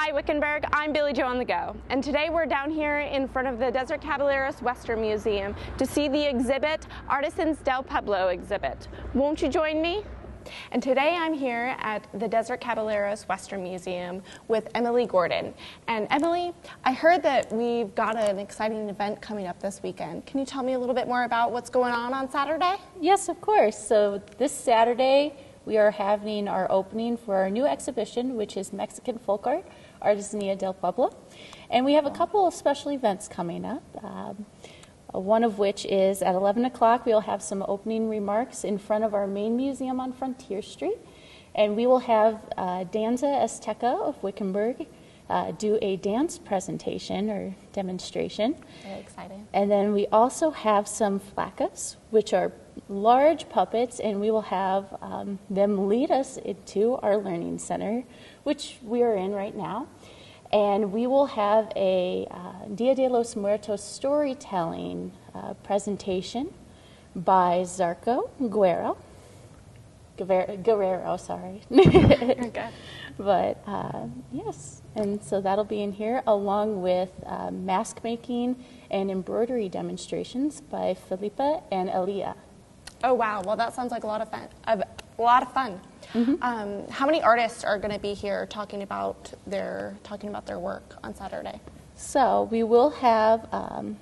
Hi Wickenburg, I'm Billy Joe on the Go, and today we're down here in front of the Desert Caballeros Western Museum to see the exhibit, Artisans del Pueblo exhibit. Won't you join me? And today I'm here at the Desert Caballeros Western Museum with Emily Gordon. And Emily, I heard that we've got an exciting event coming up this weekend. Can you tell me a little bit more about what's going on on Saturday? Yes, of course. So this Saturday, we are having our opening for our new exhibition, which is Mexican Folk Art, Artesanía del Pueblo. And we have a couple of special events coming up. Um, one of which is at 11 o'clock, we'll have some opening remarks in front of our main museum on Frontier Street. And we will have uh, Danza Azteca of Wickenburg uh, do a dance presentation or demonstration. Very exciting. And then we also have some flacas, which are large puppets, and we will have um, them lead us into our learning center, which we are in right now. And we will have a uh, Dia de los Muertos storytelling uh, presentation by Zarco Guerrero. Guerrero, sorry. okay. But uh, yes, and so that'll be in here along with uh, mask making and embroidery demonstrations by Felipa and Elia. Oh wow! Well, that sounds like a lot of fun. A lot of fun. Mm-hmm. Um, how many artists are going to be here talking about their talking about their work on Saturday? So we will have um,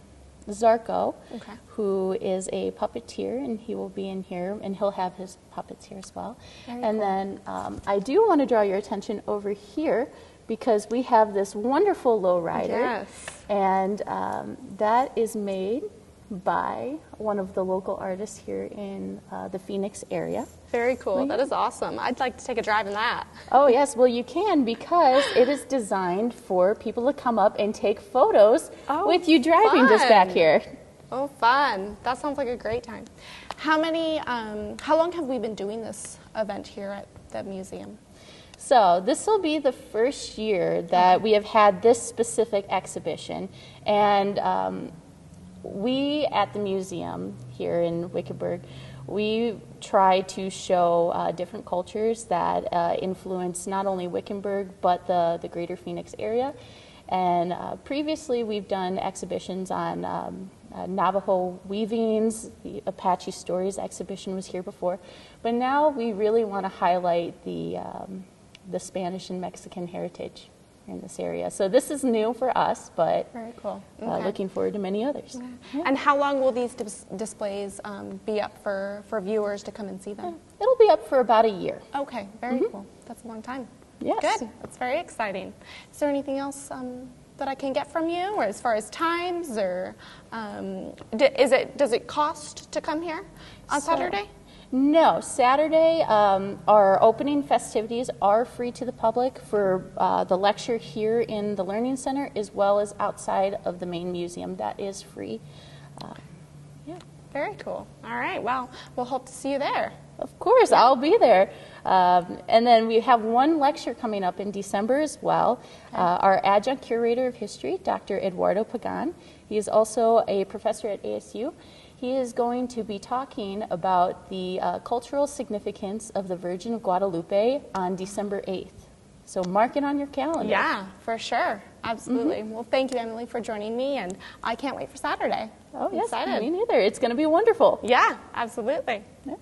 Zarco, okay. who is a puppeteer, and he will be in here, and he'll have his puppets here as well. Very and cool. then um, I do want to draw your attention over here because we have this wonderful lowrider, Yes. and um, that is made by one of the local artists here in uh, the Phoenix area. Very cool. That is awesome. I'd like to take a drive in that. Oh, yes, well, you can because it is designed for people to come up and take photos Oh, with you driving just back here. Oh, fun. That sounds like a great time. How many, um, how long have we been doing this event here at the museum? So, this will be the first year that we have had this specific exhibition. And um, we at the museum here in Wickenburg, we try to show uh, different cultures that uh, influence not only Wickenburg but the, the greater Phoenix area. And uh, previously, we've done exhibitions on um, uh, Navajo weavings. The Apache Stories exhibition was here before. But now we really want to highlight the, um, the Spanish and Mexican heritage in this area. So this is new for us, but Very cool. uh, Okay. looking forward to many others. And how long will these dis- displays um, be up for, for viewers to come and see them? It'll be up for about a year. Okay, very cool. That's a long time. Yes. Good. That's very exciting. Is there anything else um, that I can get from you, or as far as times, or um, d- is it does it cost to come here on So- Saturday? No, Saturday, um, our opening festivities are free to the public for uh, the lecture here in the Learning Center as well as outside of the main museum. That is free. Uh, yeah. Very cool. All right. Well, we'll hope to see you there. Of course, I'll be there. Um, and then we have one lecture coming up in December as well. Uh, our adjunct curator of history, Dr. Eduardo Pagan, he is also a professor at ASU. He is going to be talking about the uh, cultural significance of the Virgin of Guadalupe on December 8th. So mark it on your calendar. Yeah, for sure. Absolutely. Well, thank you, Emily, for joining me, and I can't wait for Saturday. Oh, I'm yes, excited. me neither. It's going to be wonderful. Yeah, absolutely. Yeah.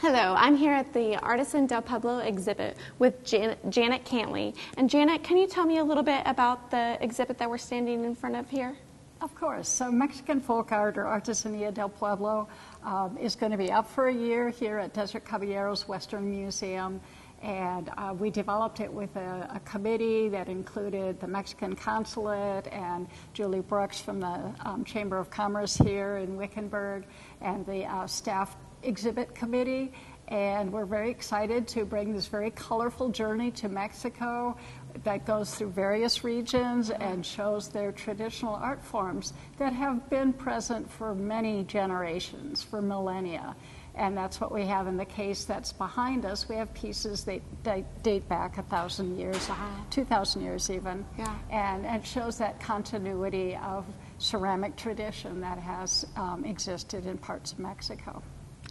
Hello, I'm here at the Artisan del Pueblo exhibit with Janet, Janet Cantley. And Janet, can you tell me a little bit about the exhibit that we're standing in front of here? Of course. So Mexican folk art or Artesanía del Pueblo um, is going to be up for a year here at Desert Caballeros Western Museum. And uh, we developed it with a, a committee that included the Mexican consulate and Julie Brooks from the um, Chamber of Commerce here in Wickenburg and the uh, staff exhibit committee. And we're very excited to bring this very colorful journey to Mexico that goes through various regions and shows their traditional art forms that have been present for many generations, for millennia. And that's what we have in the case that's behind us. We have pieces that date, date back a thousand years, Wow. 2,000 years even. Yeah. And it shows that continuity of ceramic tradition that has um, existed in parts of Mexico.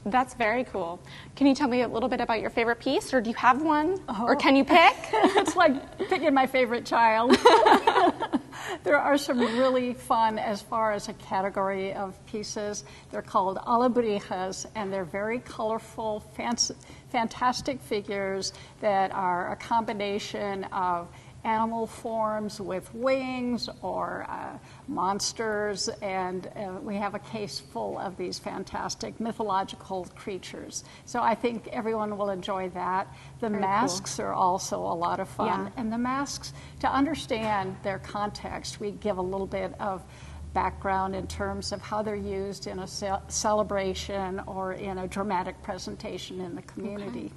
That's very cool. Can you tell me a little bit about your favorite piece, or do you have one? Or uh-huh. can you pick? it's like picking my favorite child. there are some really fun as far as a category of pieces. They're called alebrijes, and they're very colorful, fancy, fantastic figures that are a combination of animal forms with wings or uh, monsters, and uh, we have a case full of these fantastic mythological creatures. So I think everyone will enjoy that. The Very masks cool. are also a lot of fun, Yeah. and the masks, to understand their context, we give a little bit of background in terms of how they're used in a ce- celebration or in a dramatic presentation in the community.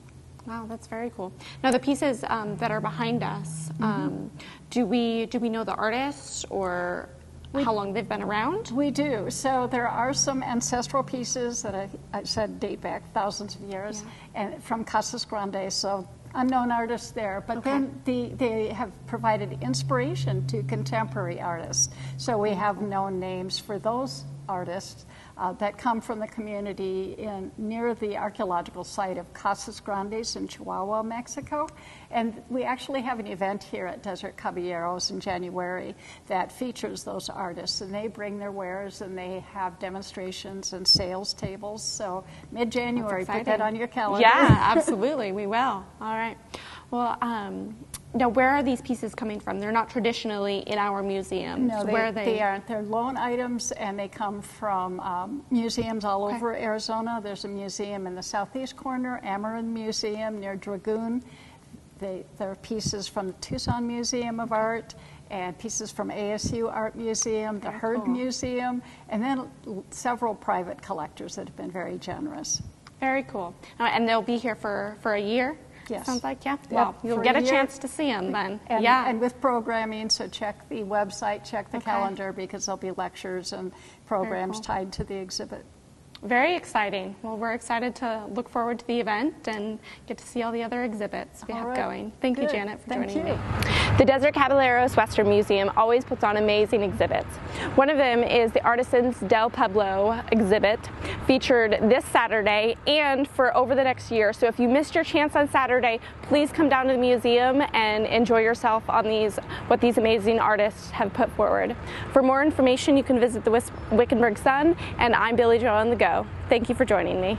Wow, that's very cool. Now, the pieces um, that are behind us, Mm-hmm. um, do we do we know the artists or how long they've been around? We do. So there are some ancestral pieces that I, I said date back thousands of years, and from Casas Grandes. So unknown artists there, but then the, they have provided inspiration to contemporary artists. So we have known names for those artists uh, that come from the community in near the archaeological site of Casas Grandes in Chihuahua, Mexico. And we actually have an event here at Desert Caballeros in January that features those artists, and they bring their wares and they have demonstrations and sales tables. So mid-January, put that on your calendar. Yeah, absolutely, we will. All right. Well, um, now where are these pieces coming from? They're not traditionally in our museum. No, they, where are they? aren't. They're loan items, and they come from um, museums all Okay. over Arizona. There's a museum in the southeast corner, Amerind Museum near Dragoon. They, there are pieces from the Tucson Museum of Art and pieces from ASU Art Museum, the Very Heard cool. Museum, and then several private collectors that have been very generous. Very cool. Uh, and they'll be here for, for a year? Yes. Sounds like, yeah. Well, you'll get a a year. chance to see them then. And, yeah. and with programming, so check the website, check the Okay. calendar, because there'll be lectures and programs cool. tied to the exhibit. Very exciting. Well, we're excited to look forward to the event and get to see all the other exhibits we All have right. going. Thank you, Janet, for Thank joining you. me. The Desert Caballeros Western Museum always puts on amazing exhibits. One of them is the Artisans del Pueblo exhibit, featured this Saturday and for over the next year. So if you missed your chance on Saturday, please come down to the museum and enjoy yourself on these what these amazing artists have put forward. For more information, you can visit the Wickenburg Sun, and I'm Billy Joe on the Go. Thank you for joining me.